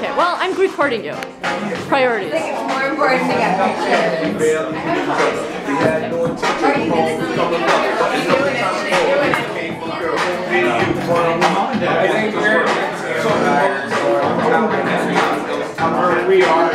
Okay, well, I'm recording you. Priorities. It's more important to get pictures. We are.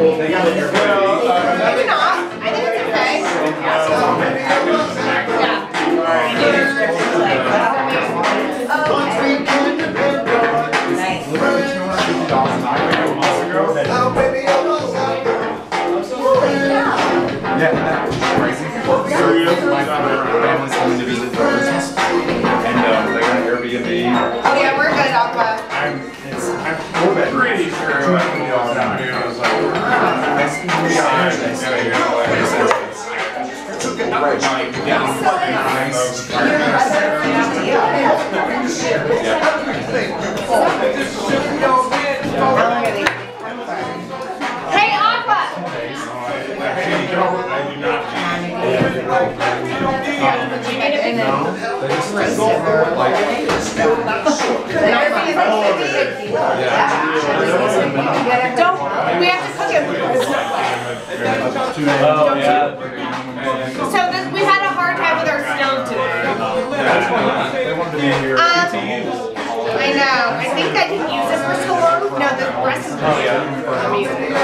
Maybe not. I think it's okay. Yeah, that was crazy. My family's coming to visit for Christmas, and uh, they're gonna Airbnb. Oh yeah, we're good, Aqua. I'm, it's, I'm four bedrooms. Pretty sure two of them all down Don't, we have to him. Oh, yeah. So this, we had a hard time with our stove today. They wanted to be here. Um, I know. I think I can use it for so long. No, the rest is Oh, yeah.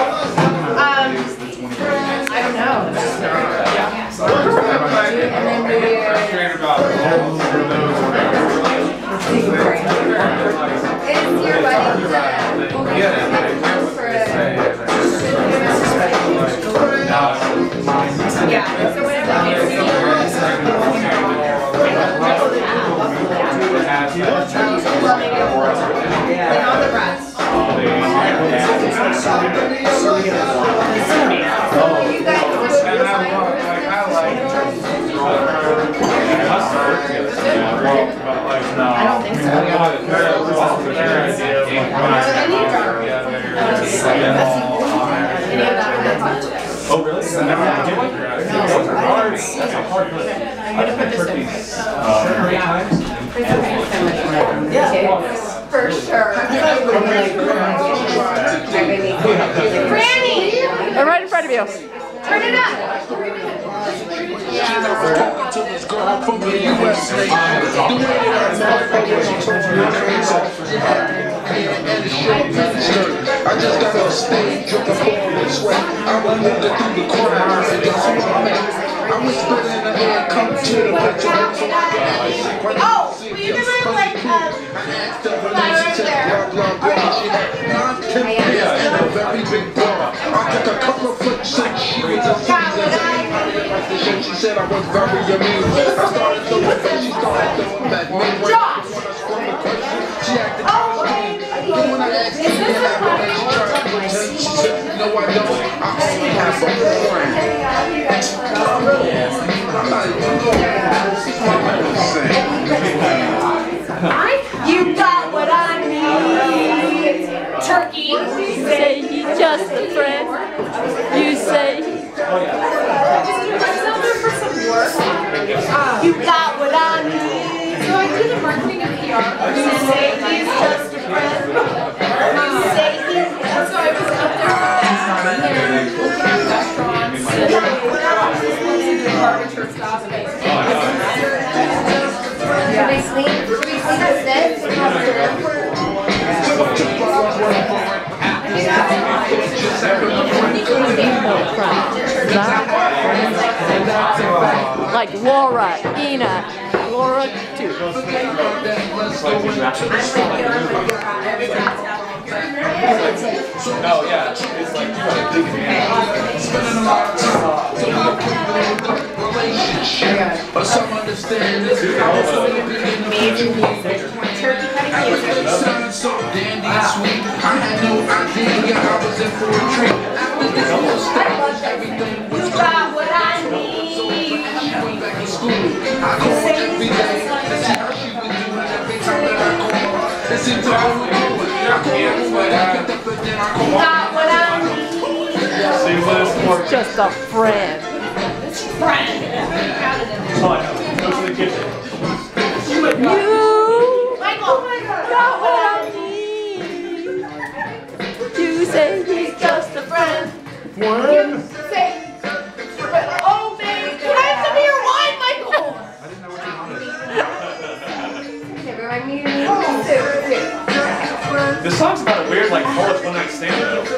I don't think so. Oh, really? I never did. That's a hard one. I just been turkeys. Uh, eight times. for sure. Granny, I'm right in front of you. turn it up. I just got on stage with the falling sweat. I was moving through the and dancing my man. I was spitting in the come to the picture. Oh, like um, there? Said I was very amused. I started throwing back, she started throwing back. Me, Josh. She acted Oh, wait. then when I asked her, Is this yeah, she tried to pretend, she said, no, I don't. I only have a. I'm not even going. You got what I need. Turkey. You say he's just a friend. Like Laura, Ina, Laura too. Oh, yeah. It's like, you gotta dig it in. But some understand this. Sounded so dandy and sweet. I had no idea I was in for a treat. After this whole stage, everything was You got what I need. She went back to school. I called every day to see how she was doing every time that I called. Listen to her, I called her, I get up and then I called just a friend. Oh, I. Go to the kitchen. You you say, oh baby, can I have some of your wine, Michael? Okay, remind me your name. This song's about a weird, like, college one night stand, though.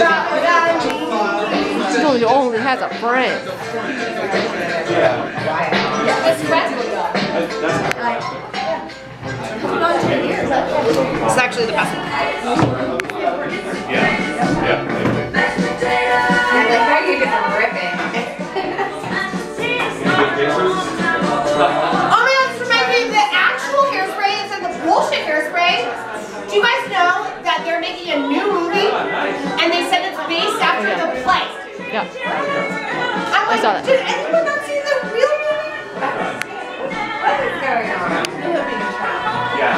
that I sent. He only, only has a friend. It's actually the best one. Yeah. Yeah. Yeah. I'm like, saw that. did anyone not see the real movie? What is going on? Yeah.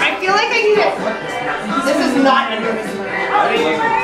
I feel like I need it. This is not a nervous movie.